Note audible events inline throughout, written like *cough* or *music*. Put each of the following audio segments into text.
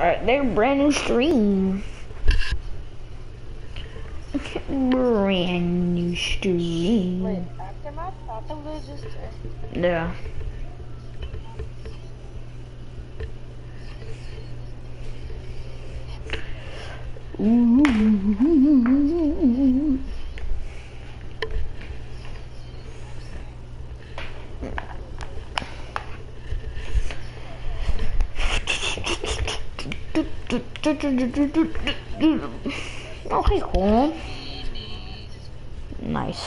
Alright, they're brand new stream. brand new stream. Wait, aftermath? I thought it was just. Yeah. Ooh. *laughs* Okay, cool. Nice.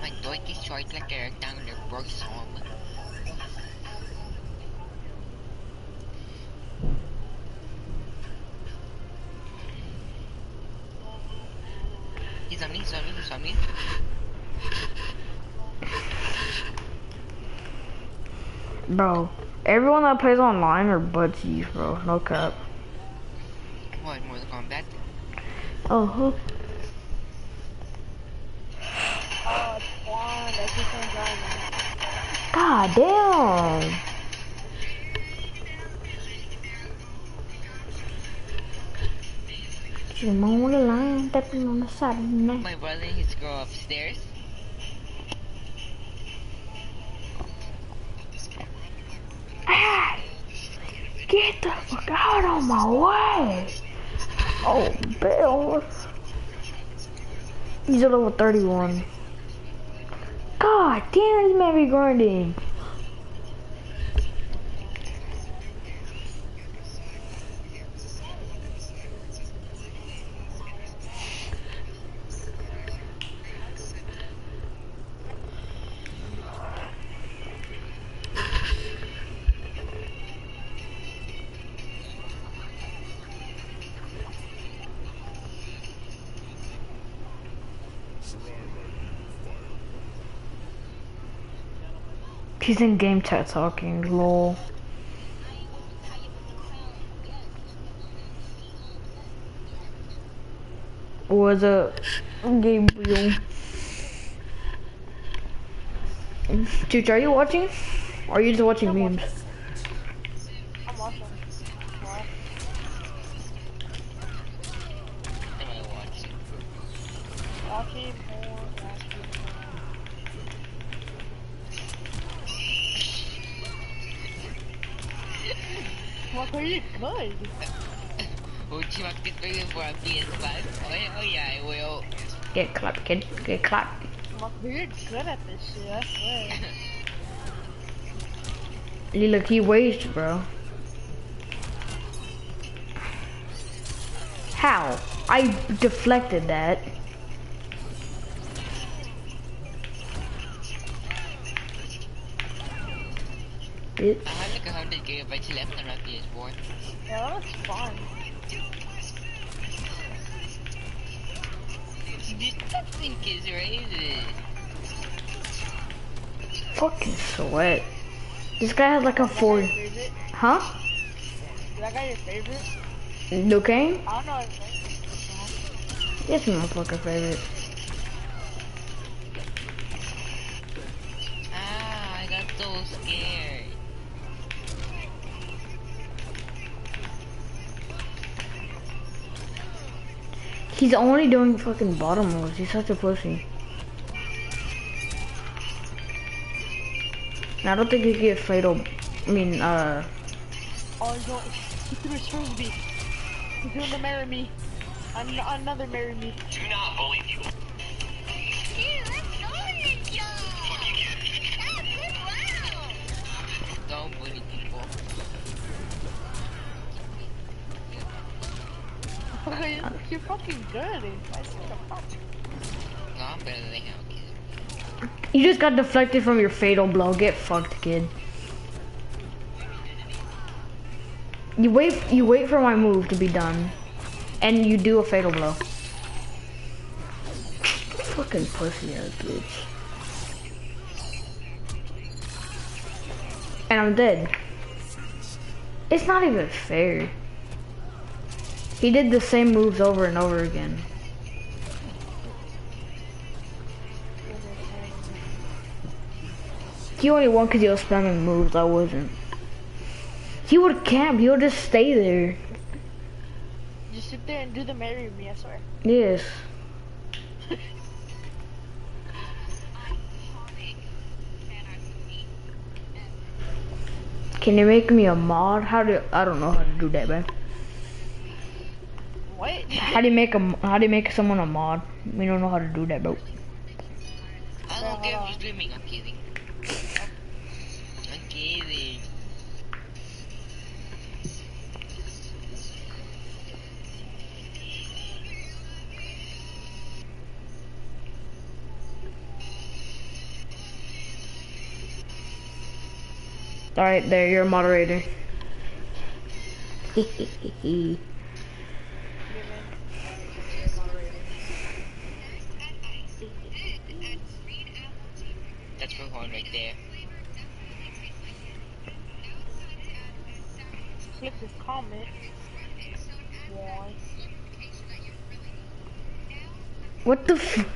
My dog short like a rectangular box home. He's on me, he's on me, he's on me. Bro, everyone that plays online are buttsies, bro. No cap. What, Mortal Kombat? Oh, huh. oh, it's blind. I keep on driving. God damn. I'm on the line, stepping on the side of the night. My brother and his girl upstairs. Ah, get the fuck out of my way. Oh, Bill. He's a level 31. God damn, this man be grinding. He's in game chat talking, lol. Was a Gabriel. Dude, are you watching? Or are you just watching memes? I'm watching. What? Am I watching? Watching more. Watching more. What are you good? Would you like to go for a PS5? Oh yeah, oh yeah, I will. Get clapped, kid. Get clapped. What are you good at this shit? I swear. Lee, look, he waged, bro. How? I deflected that. Bitch. I have like a hundred gigabytes left on my PS4. Yeah, that's fun. This thing is rated. Fucking sweat. This guy has like a Is that guy four. Huh? Is that guy your favorite? Duquesne? I don't know his name. Yes, my fucking favorite. Ah, I got so scared. He's only doing fucking bottom moves. He's such a pussy. And I don't think he can get fatal. I mean, uh, Oh, *laughs* he's going. He threw his frisbee. He's doing the marry me. An another marry me. Do not bully people. Don't Okay, *laughs* you're, you're fucking good. I swear to fuck. No, I'm better than him, kid. you just got deflected from your fatal blow. Get fucked, kid. You wait. You wait for my move to be done, and you do a fatal blow. Fucking pussy ass bitch. And I'm dead. It's not even fair. He did the same moves over and over again. He only won because he was spamming moves, I wasn't. He would camp, he would just stay there. Just sit there and do the marry me, I swear. Yes. Can you make me a mod? How do I don't know how to do that, man. What? How do you make a how do you make someone a mod? We don't know how to do that, bro. I don't care if you're streaming, I'm kidding. I'm kidding. All right, there, you're a moderator. *laughs* That's for one right there. Click this comment. Why? What the? F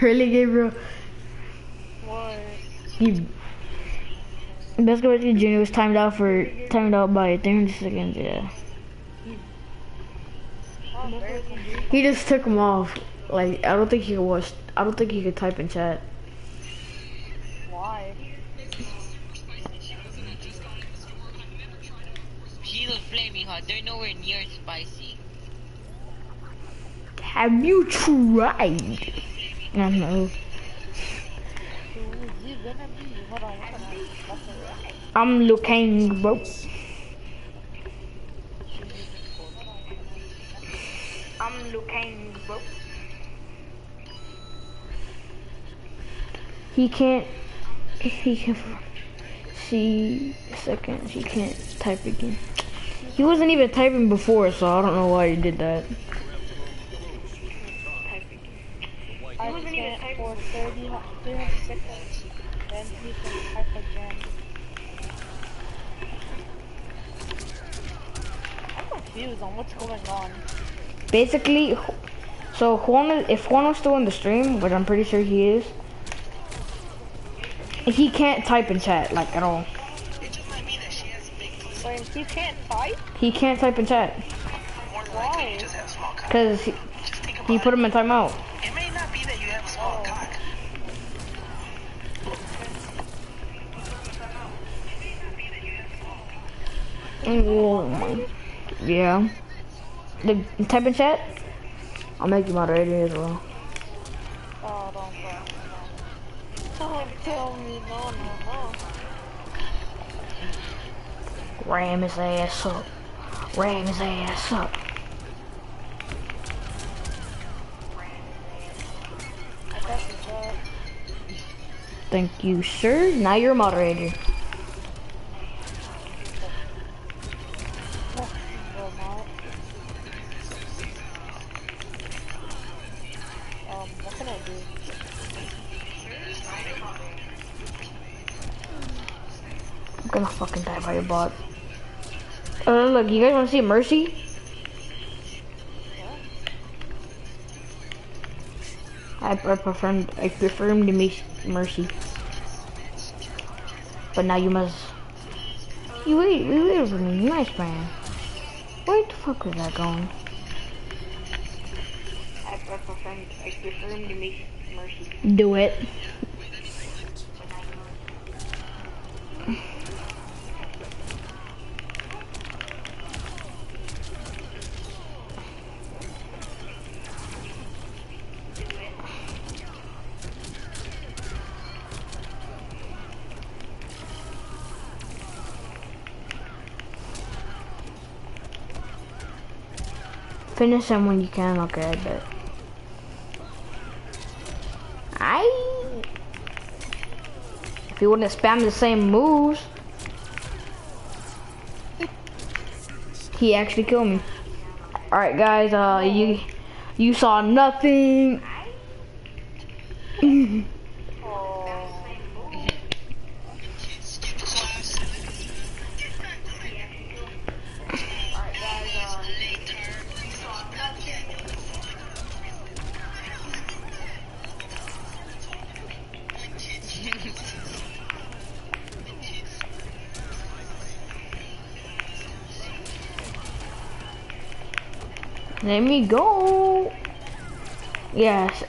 really, Gabriel? What? You. Basketball Junior was timed out for timed out by 30 seconds. Yeah. Very confused. He just took him off. Like I don't think he was. I don't think he could type in chat. Why? She was flaming hot. They're nowhere near spicy. Have you tried? I don't know. Who is you gonna be? Hold on, what's gonna What's gonna I'm looking, bro. I'm looking, bro. He can't. He can see seconds. He can't type again. He wasn't even typing before, so I don't know why he did that. 30, seconds, then he can again. I'm what's going on. Basically, so Juan, if Juan was still in the stream, which I'm pretty sure he is, he can't type in chat, like, at all. He can't type? He can't type in chat. Why? Because he, he put him in timeout. Mm, yeah. The type in chat. I'll make you moderator as well. Ram his ass up. Ram his ass up. Thank you, sir. Now you're a moderator. Look, you guys wanna see Mercy? I, I prefer I prefer him to me Mercy. But now you must. You wait, wait, wait for me, nice man. Where the fuck was that going? I prefer him, I prefer him to make mercy. Do it. Finish him when you can, okay, I bet. I. If he wouldn't spam the same moves, he actually killed me. All right, guys. Uh, you you saw nothing. Let me go. Yes.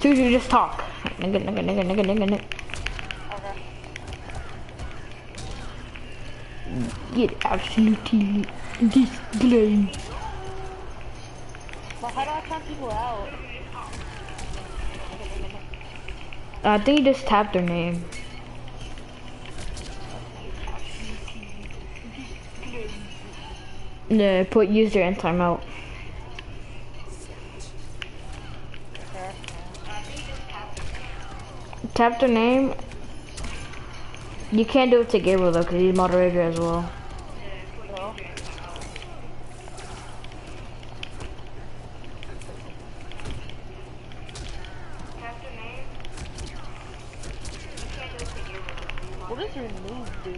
Juju, just talk. Nigga, nigga, nigga, nigga, nigga, nigga. Get absolutely display. But how do I count people out? I think you just tap their name. No, put user and timeout. Okay. Tap their name. You can't do it to Gabriel though, because he's moderator as well. So, what does your move do?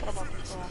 What about this one?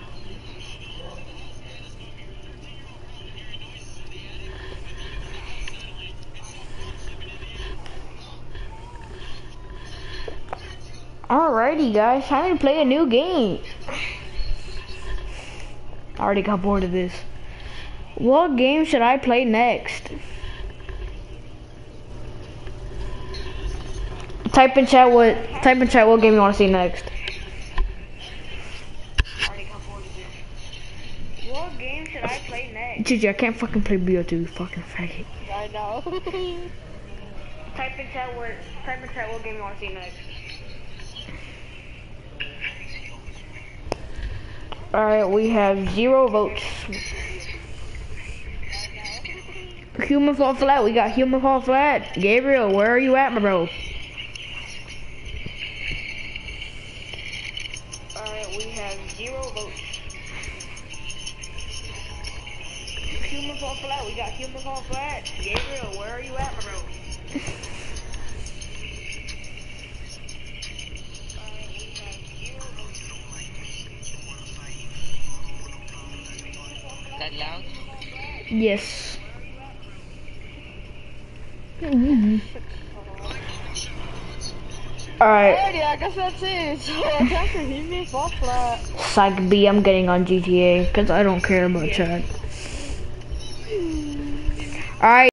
Alrighty guys, time to play a new game. I already got bored of this. What game should I play next? Type in chat what type in chat what game you want to see next. What game should I play next? Gigi, I can't fucking play BO2, you fucking faggot. I know. *laughs* Type in chat what type in chat what game you want to see next. Alright, we have zero votes. Human fall flat, we got human fall flat. Gabriel, where are you at, my bro? Alright, we have zero votes. Human fall flat, we got human fall flat. Gabriel, where are you at, my bro? That loud? Yes. Alright, Alrighty, I guess that's it. So that's a human fall flat. Psych B, I'm getting on GTA because I don't care about chat. Alright.